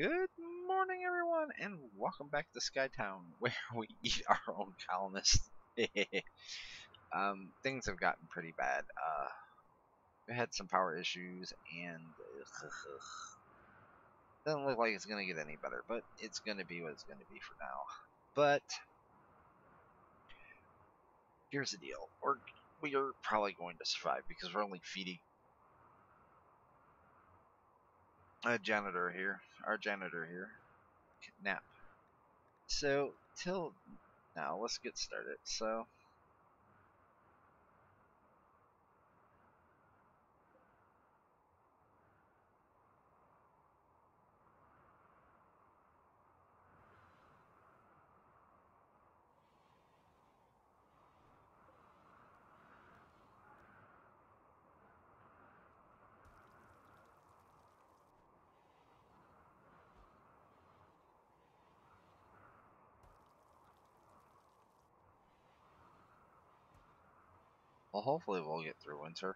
Good morning, everyone, and welcome back to Skytown, where we eat our own colonists. um, things have gotten pretty bad. Uh, we had some power issues, and doesn't look like it's gonna get any better. But it's gonna be what it's gonna be for now. But here's the deal: we're we are probably going to survive because we're only feeding a janitor here, our janitor here, nap. So, till now, let's get started. So, well, hopefully we'll get through winter.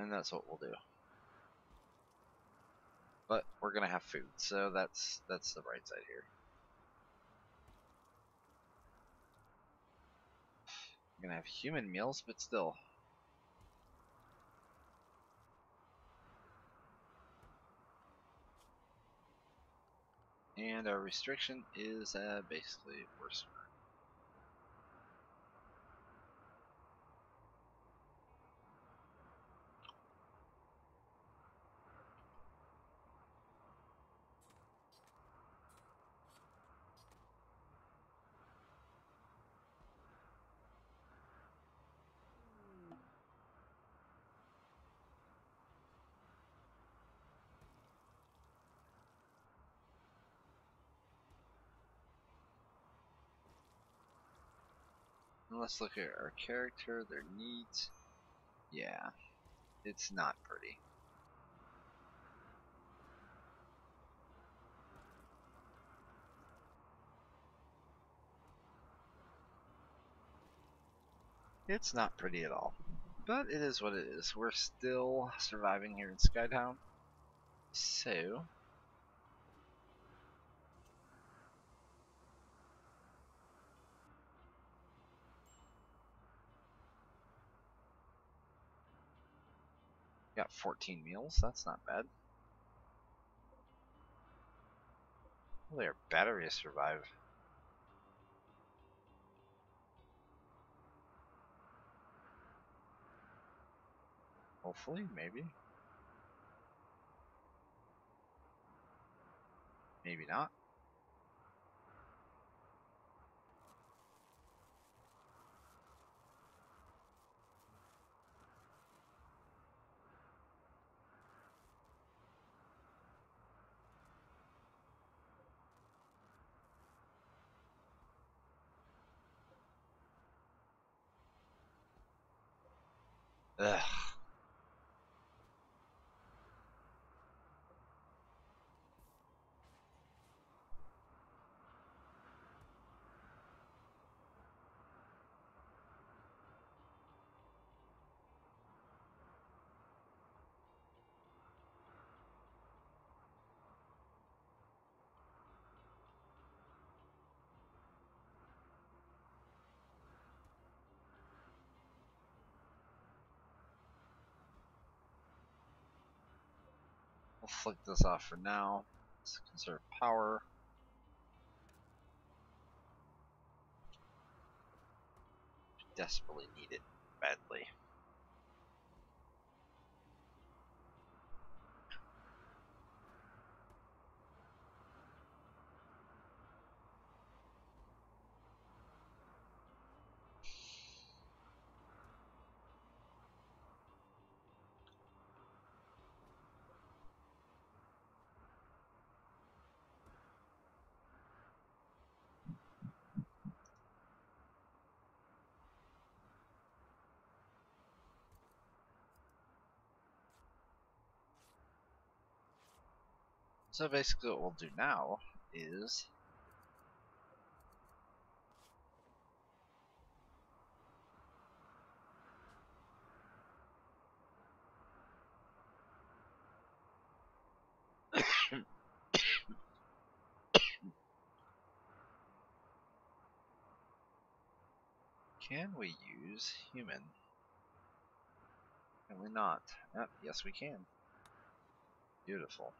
And that's what we'll do. But we're gonna have food, so that's that's the bright side here. We're gonna have human meals, but still. And our restriction is uh, basically worse. Let's look at our character, their needs. Yeah, it's not pretty. It's not pretty at all. But it is what it is. We're still surviving here in Skytown. So, Got 14 meals, that's not bad. Well, their batteries survive. Hopefully, maybe. Maybe not. Ugh. We'll flick this off for now. Let's conserve power. Desperately need it badly. So basically what we'll do now is Can we use human? Can we not? Oh, yes, we can. Beautiful.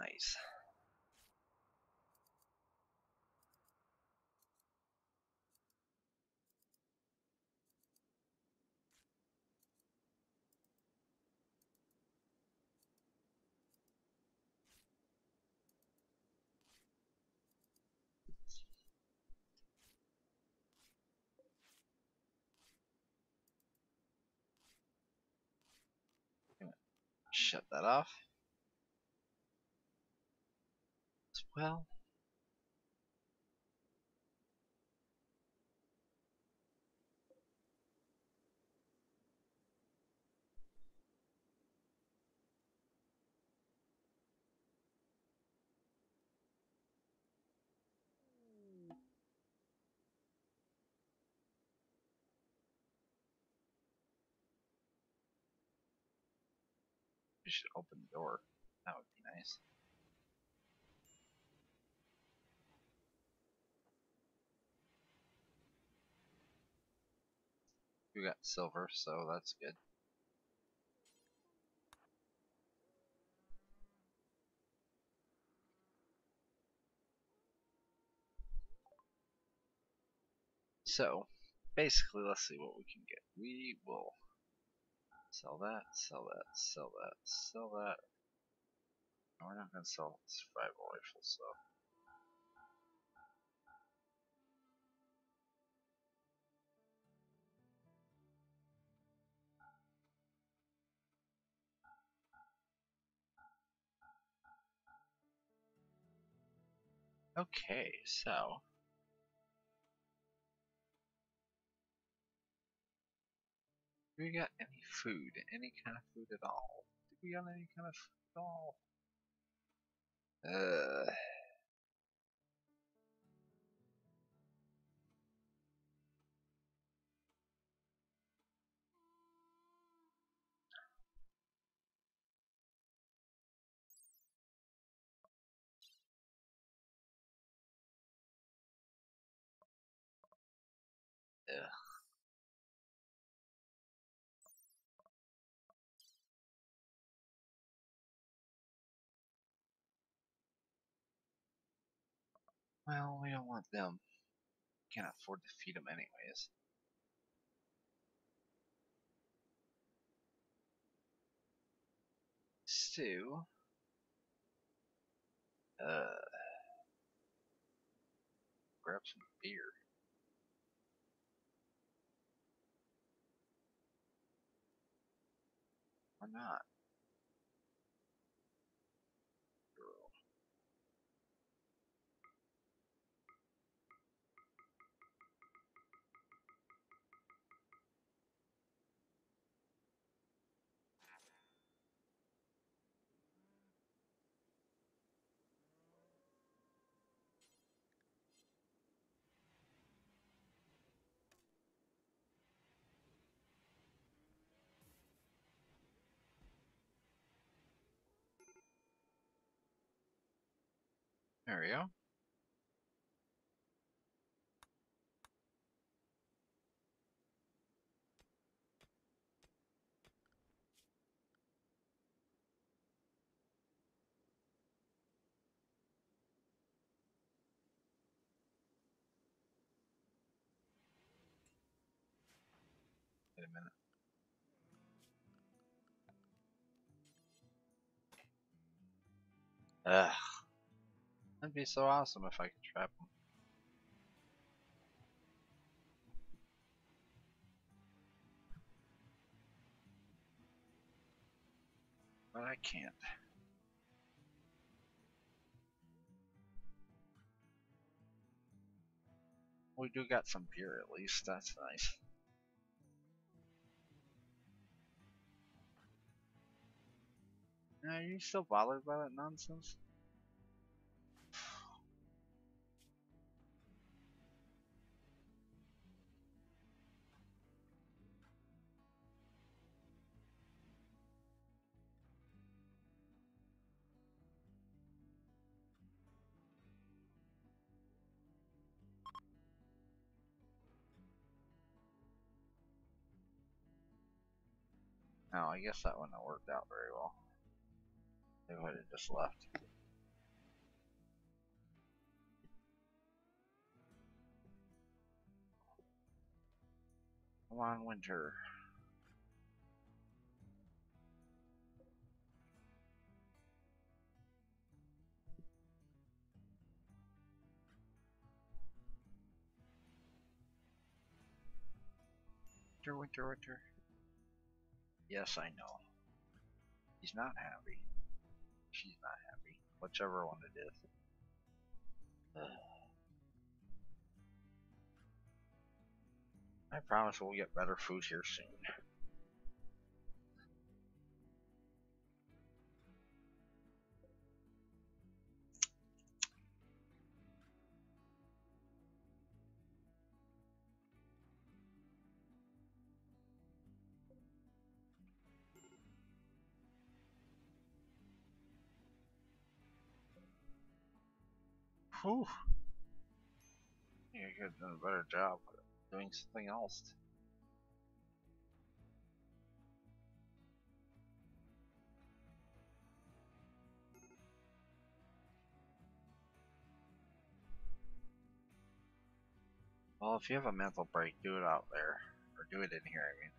Nice. Shut that off. As well. We should open the door. That would be nice. We got silver, so that's good. So, basically, let's see what we can get. We will sell that, sell that, sell that, sell that. We're not going to sell this survival rifle, so. Okay, so Do we got any food? Any kind of food at all? Do we got any kind of food at all? Uh. Well, we don't want them. Can't afford to feed them anyways. Stew. Uh. Grab some beer. Or not. There we go. Wait a minute. Ugh. That'd be so awesome if I could trap him. But I can't. We do got some beer at least, that's nice. Are you still bothered by that nonsense? No, I guess that wouldn't have worked out very well. They would have just left. Come on, winter. Winter, winter, winter. Yes, I know. He's not happy. She's not happy. Whichever one it is. I promise we'll get better food here soon. Whew. You could have done a better job doing something else. Well, if you have a mental break, do it out there. Or do it in here, I mean.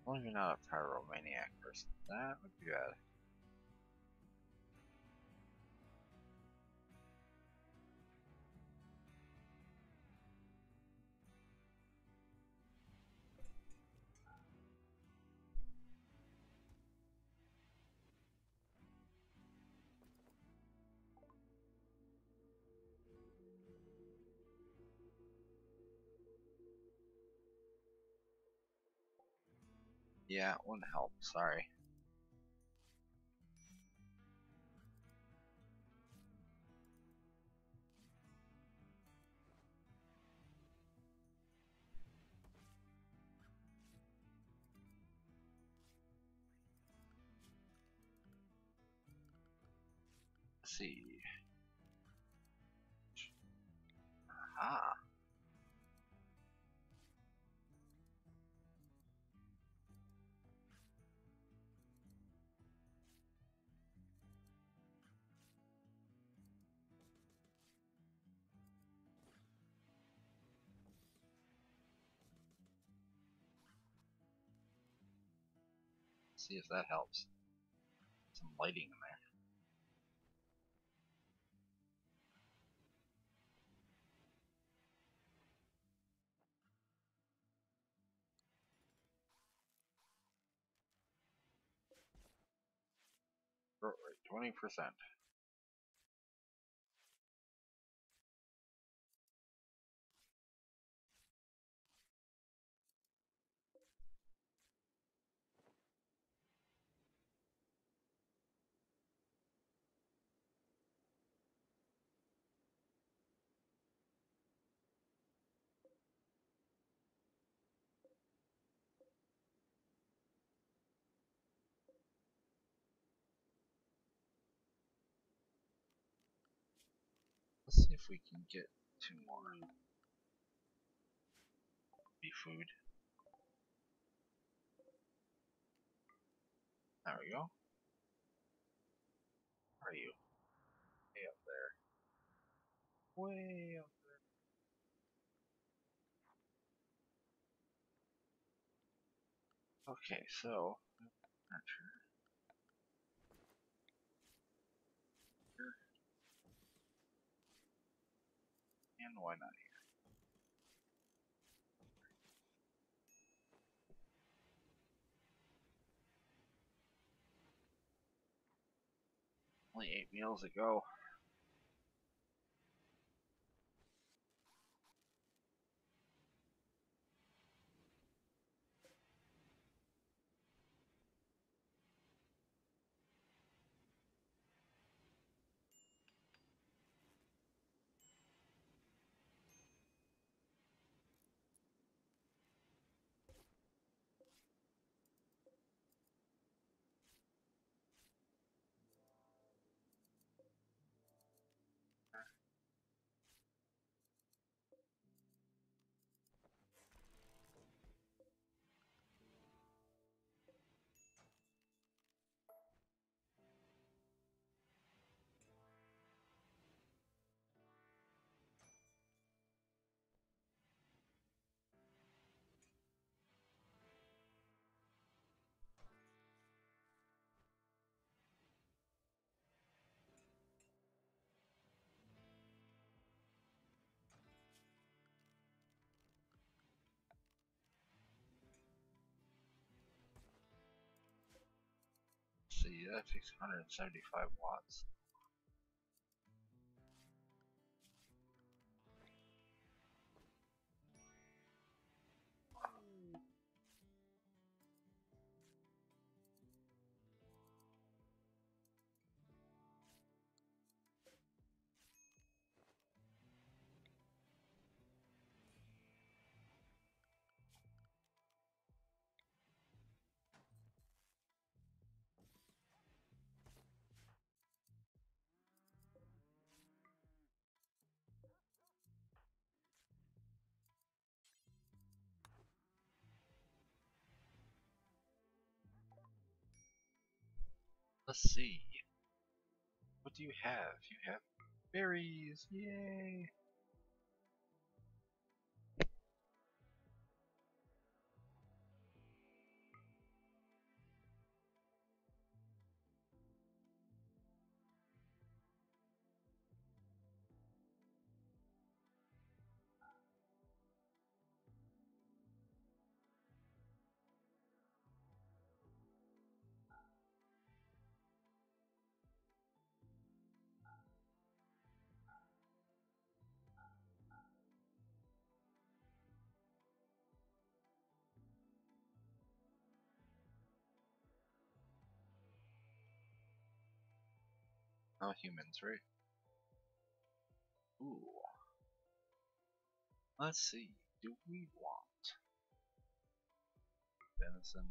As long as you're not a pyromaniac person. That would be bad. Yeah, it wouldn't help, sorry. See. see if that helps. Some lighting in there. 20%. If we can get two more. Be food. There we go. Where are you? Way up there. Way up there. Okay, so And why not here? Only eight meals to see, takes 175 watts. Let's see. What do you have? You have berries. Yay! Oh, humans, right? Ooh. Let's see. Do we want venison?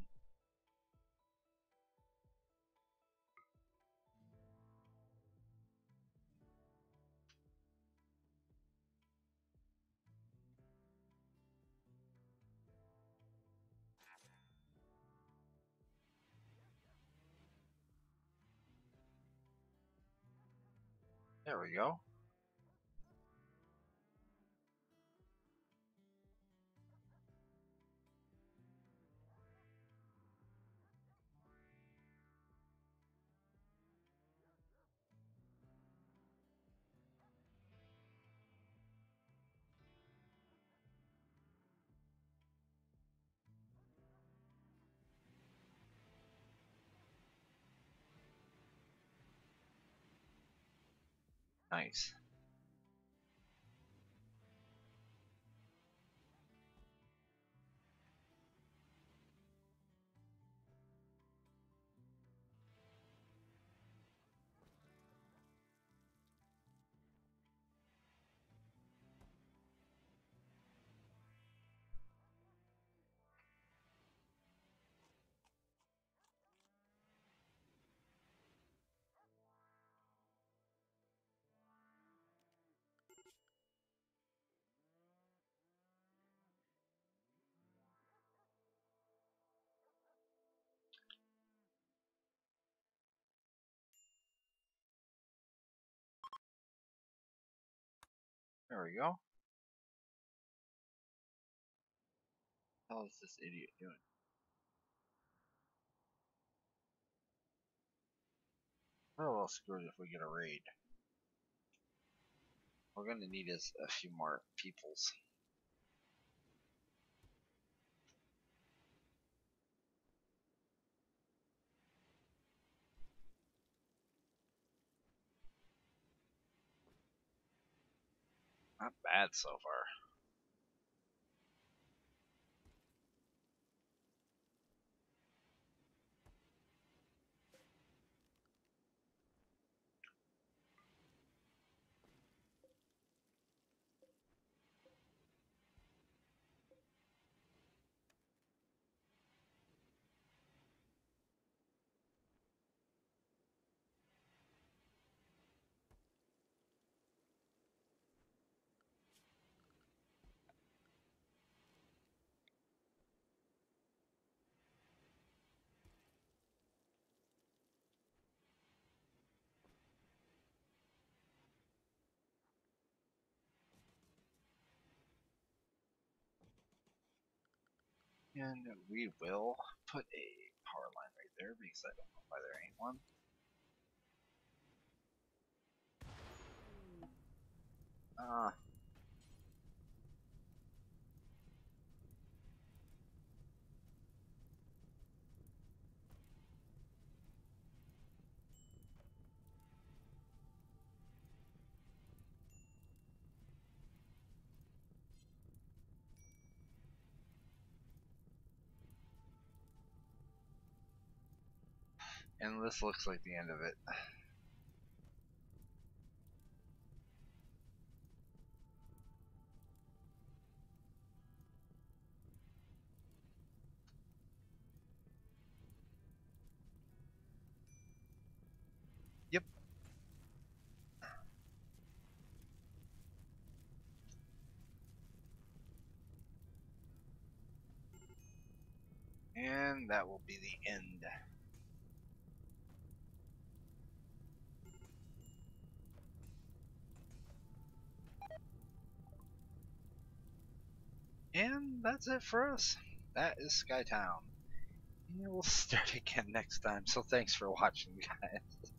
There we go. Nice. There we go. How is this idiot doing? Oh well, screwed if we get a raid. We're gonna need is a few more peoples. Not bad so far. And we will put a power line right there because I don't know why there ain't one. Uh, And this looks like the end of it. Yep. And that will be the end. That's it for us. That is Skytown. And we'll start again next time. So thanks for watching, guys.